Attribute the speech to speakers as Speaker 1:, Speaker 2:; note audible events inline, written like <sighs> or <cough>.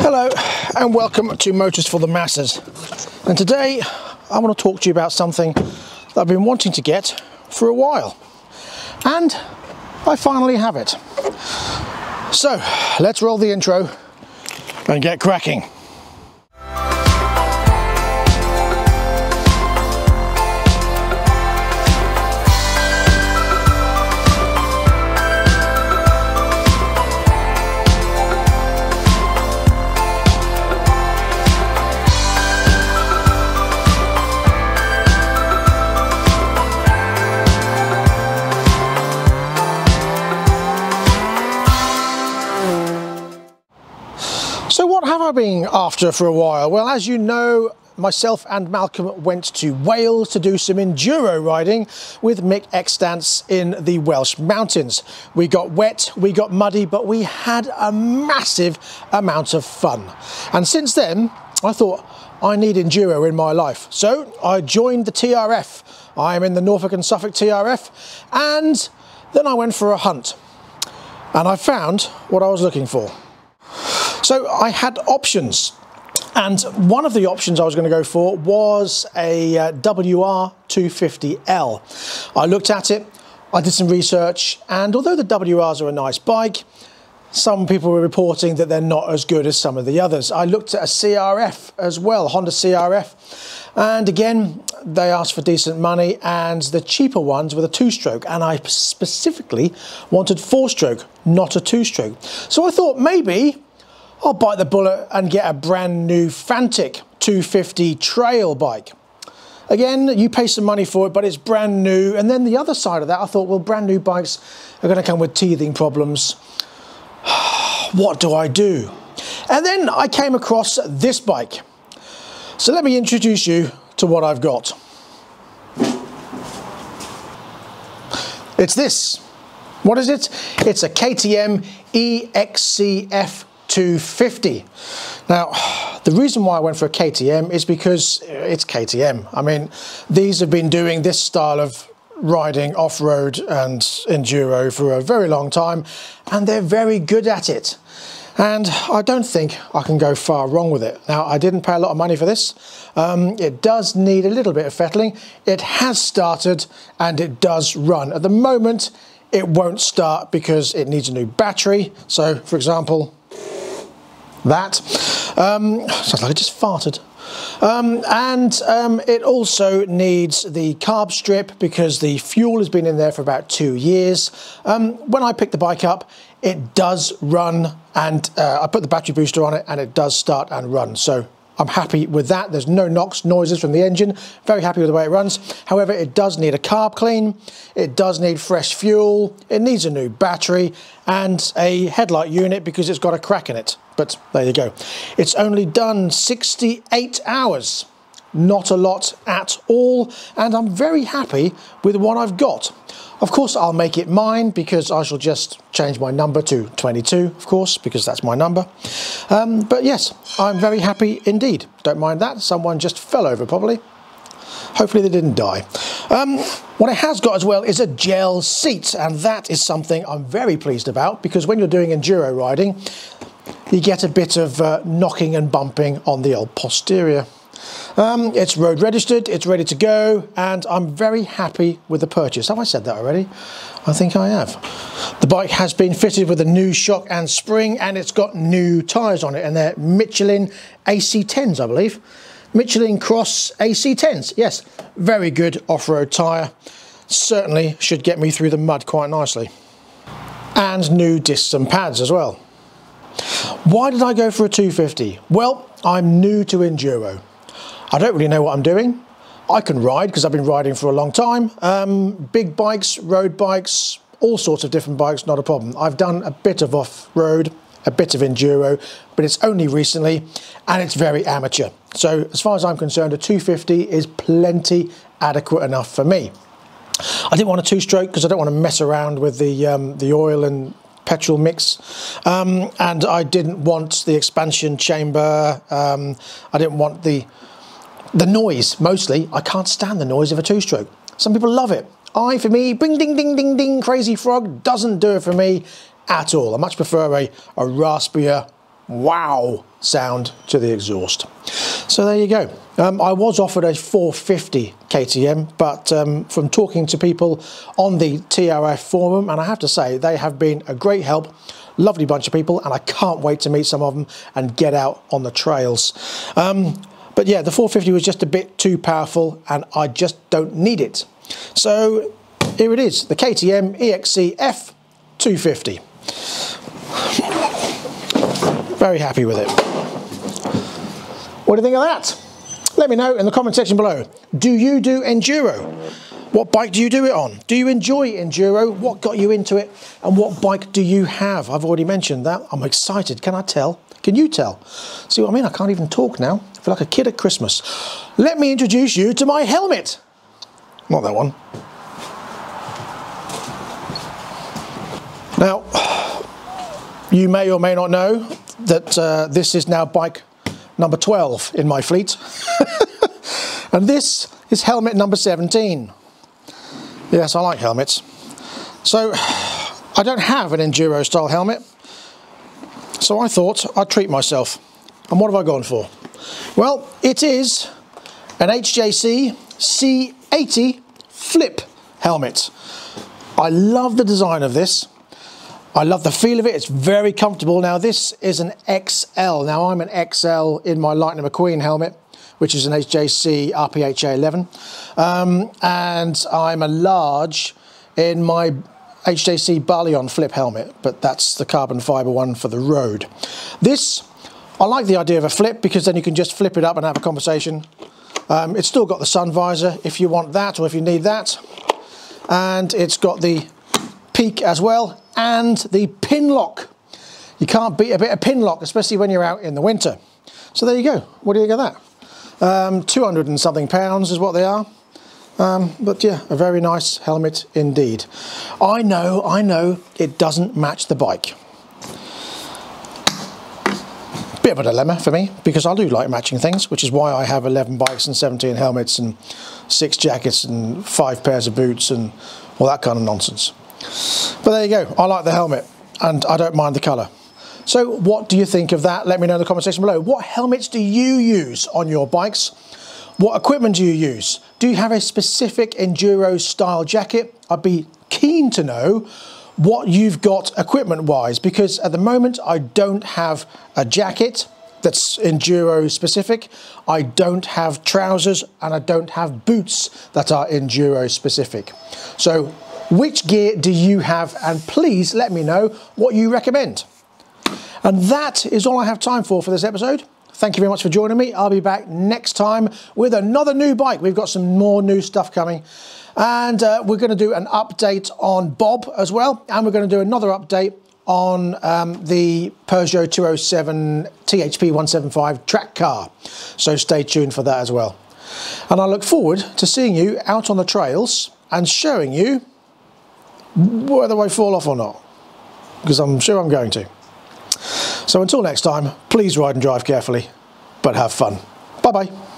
Speaker 1: Hello and welcome to Motors for the Masses. And today I want to talk to you about something that I've been wanting to get for a while. And I finally have it. So let's roll the intro and get cracking. Been after for a while? Well, as you know, myself and Malcolm went to Wales to do some enduro riding with Mick Extance in the Welsh mountains. We got wet, we got muddy, but we had a massive amount of fun. And since then, I thought I need enduro in my life. So I joined the TRF. I am in the Norfolk and Suffolk TRF and then I went for a hunt and I found what I was looking for. So I had options and one of the options I was going to go for was a uh, WR250L. I looked at it, I did some research, and although the WRs are a nice bike, some people were reporting that they're not as good as some of the others. I looked at a CRF as well, Honda CRF, and again, they asked for decent money, and the cheaper ones were the two stroke, and I specifically wanted four stroke, not a two stroke. So I thought maybe I'll bite the bullet and get a brand new Fantic 250 trail bike. Again, you pay some money for it, but it's brand new. And then the other side of that, I thought, well, brand new bikes are going to come with teething problems. <sighs> what do I do? And then I came across this bike. So let me introduce you to what I've got. It's this. What is it? It's a KTM EXCF 250. Now, the reason why I went for a KTM is because it's KTM. I mean, these have been doing this style of riding off-road and enduro for a very long time, and they're very good at it. And I don't think I can go far wrong with it. Now, I didn't pay a lot of money for this. Um, it does need a little bit of fettling. It has started and it does run. At the moment, it won't start because it needs a new battery. So, for example, that. Um, sounds like I just farted. Um, and um, it also needs the carb strip because the fuel has been in there for about two years. Um, when I picked the bike up, it does run and uh, I put the battery booster on it and it does start and run. So I'm happy with that. There's no knocks, noises from the engine. Very happy with the way it runs. However, it does need a carb clean. It does need fresh fuel. It needs a new battery and a headlight unit because it's got a crack in it. But there you go. It's only done 68 hours. Not a lot at all. And I'm very happy with what I've got. Of course, I'll make it mine because I shall just change my number to 22, of course, because that's my number. Um, but yes, I'm very happy indeed. Don't mind that. Someone just fell over probably. Hopefully they didn't die. Um, what it has got as well is a gel seat, and that is something I'm very pleased about because when you're doing enduro riding, you get a bit of uh, knocking and bumping on the old posterior. Um, it's road registered, it's ready to go, and I'm very happy with the purchase. Have I said that already? I think I have. The bike has been fitted with a new shock and spring, and it's got new tyres on it, and they're Michelin AC10s, I believe. Michelin Cross AC10s, yes, very good off-road tyre. Certainly should get me through the mud quite nicely. And new discs and pads as well. Why did I go for a 250? Well, I'm new to Enduro. I don't really know what I'm doing. I can ride because I've been riding for a long time. Um, big bikes, road bikes, all sorts of different bikes, not a problem. I've done a bit of off-road, a bit of enduro, but it's only recently and it's very amateur. So as far as I'm concerned, a 250 is plenty adequate enough for me. I didn't want a two-stroke because I don't want to mess around with the um, the oil and petrol mix um, and I didn't want the expansion chamber um, I didn't want the the noise mostly I can't stand the noise of a two-stroke Some people love it. I, for me, bing, ding, ding, ding, ding, crazy frog doesn't do it for me at all. I much prefer a, a raspier wow sound to the exhaust. So there you go. Um, I was offered a 450 KTM, but um, from talking to people on the TRF forum, and I have to say they have been a great help, lovely bunch of people, and I can't wait to meet some of them and get out on the trails. Um, but yeah, the 450 was just a bit too powerful, and I just don't need it. So here it is, the KTM EXC F250. Very happy with it. What do you think of that? Let me know in the comment section below. Do you do Enduro? What bike do you do it on? Do you enjoy Enduro? What got you into it? And what bike do you have? I've already mentioned that. I'm excited. Can I tell? Can you tell? See what I mean? I can't even talk now. I feel like a kid at Christmas. Let me introduce you to my helmet. Not that one. Now, you may or may not know that uh, this is now bike number 12 in my fleet. <laughs> and this is helmet number 17. Yes, I like helmets. So, I don't have an enduro style helmet. So I thought I'd treat myself. And what have I gone for? Well, it is an HJC C80 flip helmet. I love the design of this. I love the feel of it. It's very comfortable. Now this is an XL. Now I'm an XL in my Lightning McQueen helmet, which is an HJC RPHA 11. Um, and I'm a large in my HJC Balion flip helmet, but that's the carbon fiber one for the road. This, I like the idea of a flip because then you can just flip it up and have a conversation. Um, it's still got the sun visor if you want that or if you need that. And it's got the peak as well and the pin lock. You can't beat a bit of pin lock, especially when you're out in the winter. So there you go. What do you think of that? Um, 200 and something pounds is what they are. Um, but yeah, a very nice helmet indeed. I know, I know it doesn't match the bike. Bit of a dilemma for me because I do like matching things, which is why I have 11 bikes and 17 helmets and six jackets and five pairs of boots and all that kind of nonsense. But there you go, I like the helmet and I don't mind the colour. So what do you think of that? Let me know in the comment section below. What helmets do you use on your bikes? What equipment do you use? Do you have a specific enduro style jacket? I'd be keen to know what you've got equipment wise because at the moment I don't have a jacket that's enduro specific. I don't have trousers and I don't have boots that are enduro specific. So which gear do you have? And please let me know what you recommend. And that is all I have time for for this episode. Thank you very much for joining me. I'll be back next time with another new bike. We've got some more new stuff coming. And uh, we're going to do an update on Bob as well. And we're going to do another update on um, the Peugeot 207 THP 175 track car. So stay tuned for that as well. And I look forward to seeing you out on the trails and showing you whether I fall off or not, because I'm sure I'm going to. So until next time, please ride and drive carefully, but have fun. Bye bye.